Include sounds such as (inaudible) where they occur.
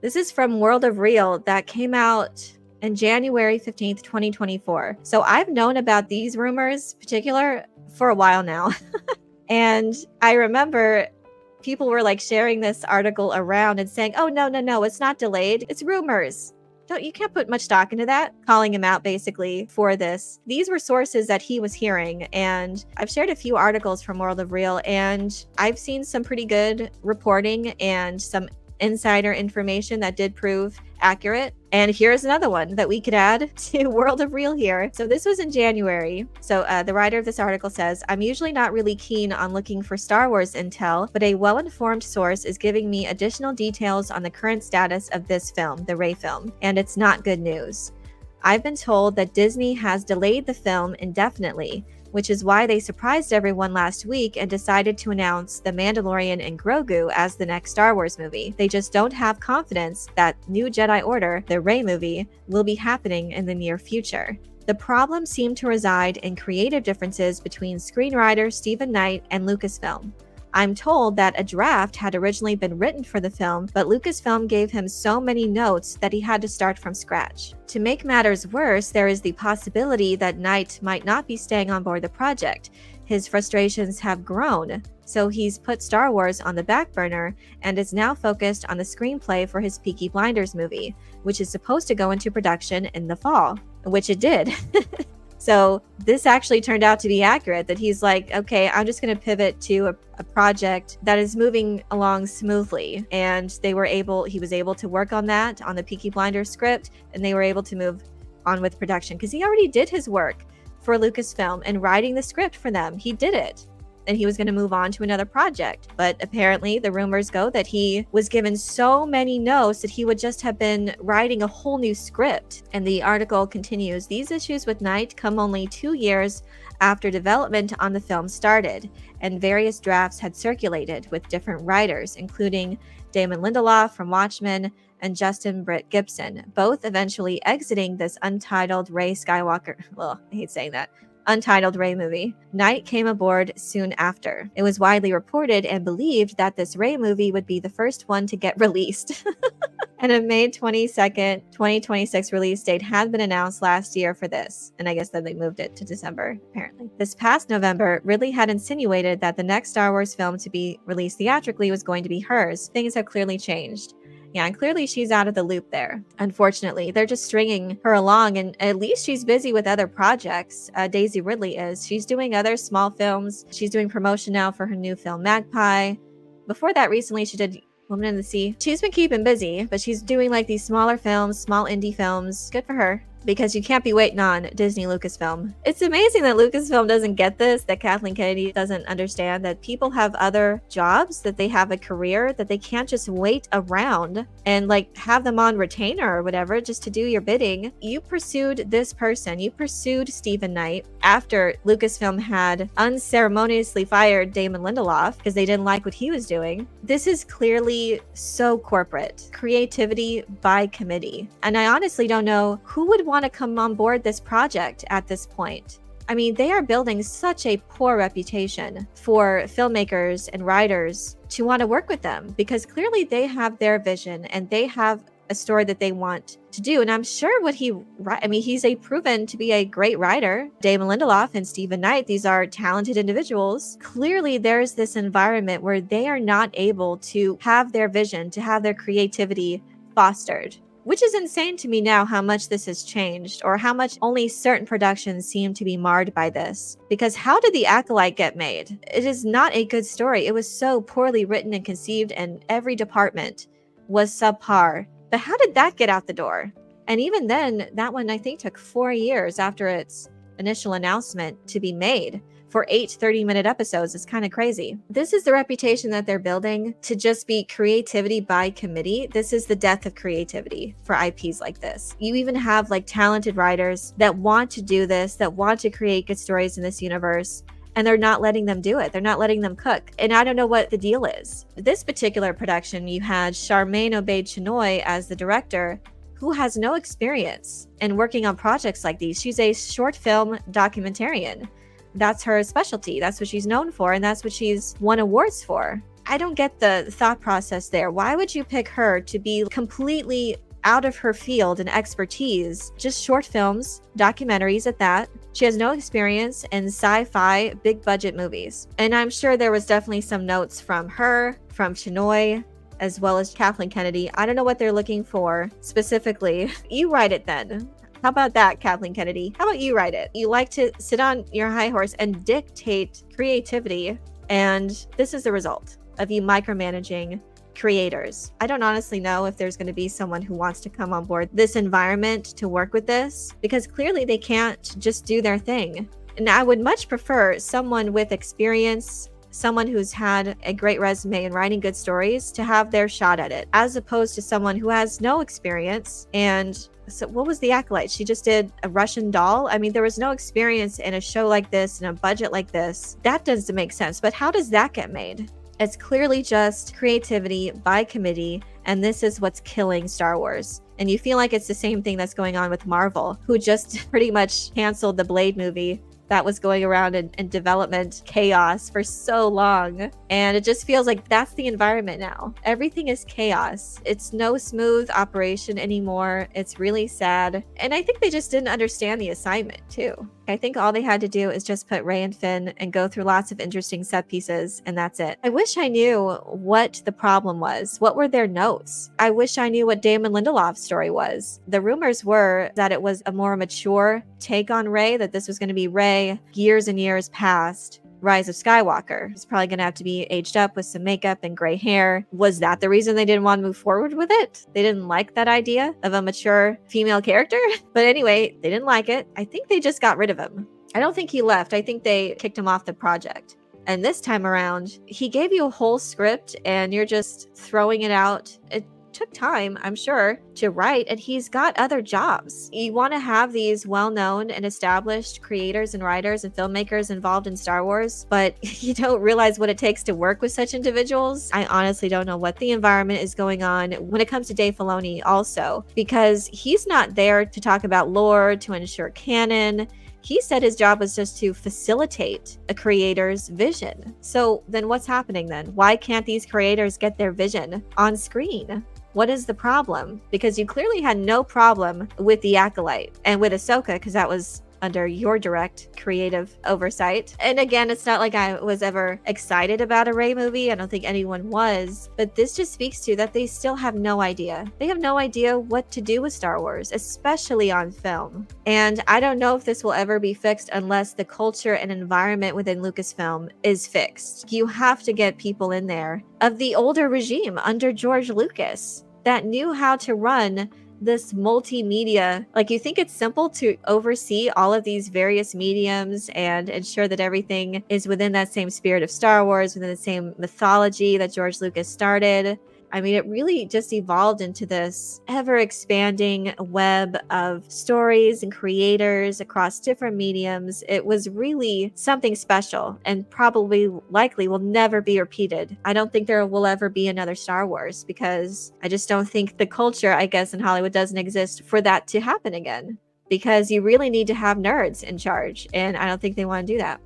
This is from World of Reel that came out in January 15th, 2024. So I've known about these rumors, particular, for a while now. (laughs) and I remember people were like sharing this article around and saying, "Oh no, no, no, it's not delayed. It's rumors." Don't you can't put much stock into that, calling him out basically for this. These were sources that he was hearing and I've shared a few articles from World of Reel and I've seen some pretty good reporting and some insider information that did prove accurate. And here's another one that we could add (laughs) to World of Reel here. So this was in January. So uh, the writer of this article says, I'm usually not really keen on looking for Star Wars intel, but a well-informed source is giving me additional details on the current status of this film, the Rey film, and it's not good news. I've been told that Disney has delayed the film indefinitely, which is why they surprised everyone last week and decided to announce The Mandalorian and Grogu as the next Star Wars movie. They just don't have confidence that New Jedi Order, the Rey movie, will be happening in the near future. The problem seemed to reside in creative differences between screenwriter Steven Knight and Lucasfilm. I'm told that a draft had originally been written for the film, but Lucasfilm gave him so many notes that he had to start from scratch. To make matters worse, there is the possibility that Knight might not be staying on board the project. His frustrations have grown, so he's put Star Wars on the back burner and is now focused on the screenplay for his Peaky Blinders movie, which is supposed to go into production in the fall, which it did. (laughs) So this actually turned out to be accurate that he's like, okay, I'm just going to pivot to a, a, project that is moving along smoothly. And they were able, he was able to work on that on the Peaky Blinders script, and they were able to move on with production because he already did his work for Lucasfilm and writing the script for them. He did it and he was going to move on to another project. But apparently, the rumors go that he was given so many no's that he would just have been writing a whole new script. And the article continues These issues with Knight come only two years after development on the film started, and various drafts had circulated with different writers, including Damon Lindelof from Watchmen and Justin Britt Gibson, both eventually exiting this untitled Rey Skywalker. (laughs) Well, I hate saying that untitled Rey movie. Knight came aboard soon after. It was widely reported and believed that this Rey movie would be the first one to get (laughs) released. (laughs) and a May 22nd, 2026 release date had been announced last year for this. And I guess then they moved it to December, apparently. This past November, Ridley had insinuated that the next Star Wars film to be released theatrically was going to be hers. Things have clearly changed. Yeah, and clearly she's out of the loop there. Unfortunately, they're just stringing her along, and at least she's busy with other projects. Uh, Daisy Ridley is. She's doing other small films. She's doing promotion now for her new film Magpie. Before that, recently she did Woman in the Sea. She's been keeping busy, but she's doing like these smaller films, small indie films. Good for her because you can't be waiting on Disney Lucasfilm. It's amazing that Lucasfilm doesn't get this, that Kathleen Kennedy doesn't understand that people have other jobs, that they have a career, that they can't just wait around and like have them on retainer or whatever just to do your bidding. You pursued this person, you pursued Steven Knight after Lucasfilm had unceremoniously fired Damon Lindelof because they didn't like what he was doing. This is clearly so corporate. Creativity by committee. And I honestly don't know who would want to come on board this project at this point. I mean, they are building such a poor reputation for filmmakers and writers to want to work with them because clearly they have their vision and they have a story that they want to do. And I'm sure what he, I mean, he's a proven to be a great writer. Damon Lindelof and Steven Knight, these are talented individuals. Clearly, there's this environment where they are not able to have their vision, to have their creativity fostered which is insane to me now how much this has changed or how much only certain productions seem to be marred by this. Because how did The Acolyte get made? It is not a good story. It was so poorly written and conceived, and every department was subpar. But how did that get out the door? And even then, that one I think took four years after its initial announcement to be made for eight 30 minute episodes is kind of crazy. This is the reputation that they're building to just be creativity by committee. This is the death of creativity for IPs like this. You even have like talented writers that want to do this, that want to create good stories in this universe and they're not letting them do it. They're not letting them cook. And I don't know what the deal is. This particular production, you had Sharmeen Obaid Chinoy as the director, who has no experience in working on projects like these. She's a short film documentarian that's her specialty. That's what she's known for, and that's what she's won awards for. I don't get the thought process there. Why would you pick her to be completely out of her field and expertise, just short films, documentaries at that. She has no experience in sci fi, big budget movies. And I'm sure there was definitely some notes from her, from Chinoy, as well as Kathleen Kennedy. I don't know what they're looking for specifically. (laughs) You write it then. How about that, Kathleen Kennedy? How about you write it? You like to sit on your high horse and dictate creativity, and this is the result of you micromanaging creators. I don't honestly know if there's going to be someone who wants to come on board this environment to work with this because clearly they can't just do their thing. And I would much prefer someone with experience, someone who's had a great resume in writing good stories to have their shot at it, as opposed to someone who has no experience and so what was the acolyte she just did a russian doll? I mean there was no experience in a show like this and a budget like this. That doesn't make sense but how does that get made? It's clearly just creativity by committee, and this is what's killing Star Wars. And you feel like it's the same thing that's going on with Marvel, who just (laughs) pretty much canceled the Blade movie that was going around in, in, development chaos for so long. And it just feels like that's the environment now. Everything is chaos. It's no smooth operation anymore. It's really sad. And I think they just didn't understand the assignment, too. I think all they had to do is just put Rey and Finn and go through lots of interesting set pieces, and that's it. I wish I knew what the problem was. What were their notes? I wish I knew what Damon Lindelof's story was. The rumors were that it was a more mature take on Rey, that this was going to be Rey years and years past Rise of Skywalker. He's probably going to have to be aged up with some makeup and gray hair. Was that the reason they didn't want to move forward with it? They didn't like that idea of a mature female character? (laughs) But anyway, they didn't like it. I think they just got rid of him. I don't think he left. I think they kicked him off the project. And this time around, he gave you a whole script and you're just throwing it out. It took time, I'm sure, to write, and he's got other jobs. You want to have these well known and established creators and writers and filmmakers involved in Star Wars, but (laughs) you don't realize what it takes to work with such individuals. I honestly don't know what the environment is going on when it comes to Dave Filoni, also, because he's not there to talk about lore, to ensure canon he said his job was just to facilitate a creator's vision. So then what's happening then? Why can't these creators get their vision on screen? What is the problem? Because you clearly had no problem with the Acolyte and with Ahsoka, because that was under your direct creative oversight. And again, it's not like I was ever excited about a Rey movie. I don't think anyone was. But this just speaks to that they still have no idea. They have no idea what to do with Star Wars, especially on film. And I don't know if this will ever be fixed unless the culture and environment within Lucasfilm is fixed. You have to get people in there of the older regime under George Lucas that knew how to run this multimedia like you think it's simple to oversee all of these various mediums and ensure that everything is within that same spirit of Star Wars within the same mythology that George Lucas started I mean, it really just evolved into this ever expanding web of stories and creators across different mediums. It was really something special and probably likely will never be repeated. I don't think there will ever be another Star Wars because I just don't think the culture, I guess, in Hollywood doesn't exist for that to happen again. Because you really need to have nerds in charge. And I don't think they want to do that.